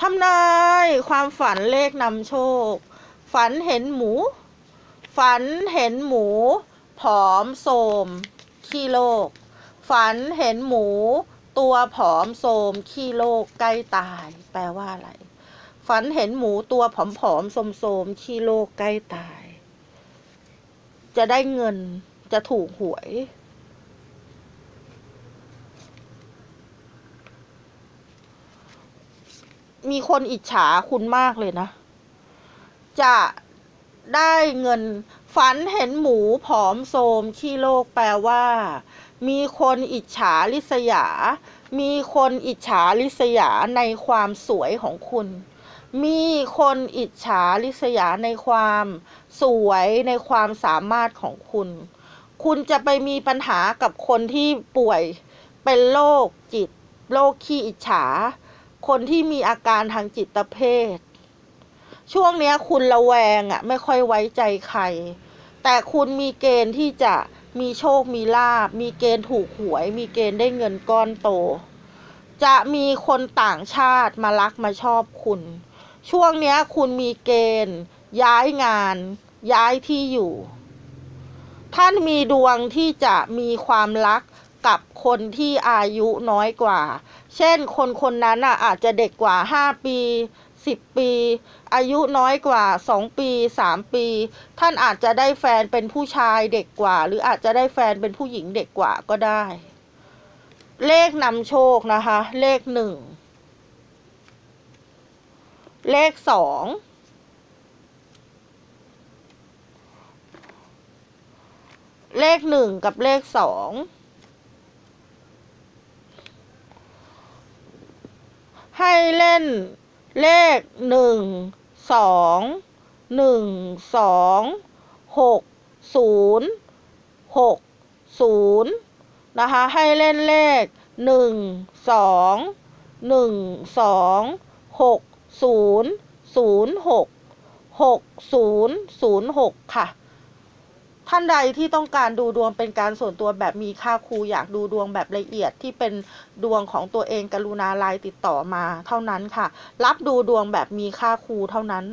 ทำนายความฝันเลขนำโชค ฝันเห็นหมู ฝันเห็นหมู ผอมโสม ขี้โลก ฝันเห็นหมู ตัวผอมโสม ขี้โลกใกล้ตาย แปลว่าอะไร ฝันเห็นหมูตัวผอมๆโสมๆขี้โลกใกล้ตาย จะได้เงินจะถูกหวย มีคนอิจฉาคุณมากเลยนะ จะได้เงินฝันเห็นหมูผอมโซมขี้โลกแปลว่า มีคนอิจฉาริษยา มีคนอิจฉาริษยาในความสวยของคุณ มีคนอิจฉาริษยาในความสวยในความสามารถของคุณ คุณจะไปมีปัญหากับคนที่ป่วยเป็นโรคจิตโรคขี้อิจฉา คนที่มีอาการทางจิตเภท ช่วงนี้คุณระแวงอะ่ะ ไม่ค่อยไว้ใจใคร แต่คุณมีเกณฑ์ที่จะมีโชคมีลาบ มีเกณฑ์ถูกหวย มีเกณฑ์ได้เงินก้อนโต จะมีคนต่างชาติมารักมาชอบคุณ ช่วงนี้คุณมีเกณฑ์ ย้ายงาน ย้ายที่อยู่ ท่านมีดวงที่จะมีความรัก กับคนที่อายุน้อยกว่า เช่นคนคนนั้นอะอาจจะเด็กกว่า 5 ปี 10 ปี อายุน้อยกว่า 2 ปี 3 ปี ท่านอาจจะได้แฟนเป็นผู้ชายเด็กกว่า หรืออาจจะได้แฟนเป็นผู้หญิงเด็กกว่าก็ได้ เลขนำโชคนะคะ เลขหนึ่งเลขสองเลขหนึ่งกับเลขสอง ให้เล่นเลขหนึ่งสองหนึ่งสองหกศูนย์หกศูนย์นะคะให้เล่นเลขหนึ่งสองหนึ่งสองหกศูนย์ศูนย์หกหกศูนย์ศูนย์หกค่ะ ท่านใดที่ต้องการดูดวงเป็นการส่วนตัวแบบมีค่าครูอยากดูดวงแบบละเอียดที่เป็นดวงของตัวเองกรุณาไลน์ติดต่อมาเท่านั้นค่ะ รับดูดวงแบบมีค่าครูเท่านั้น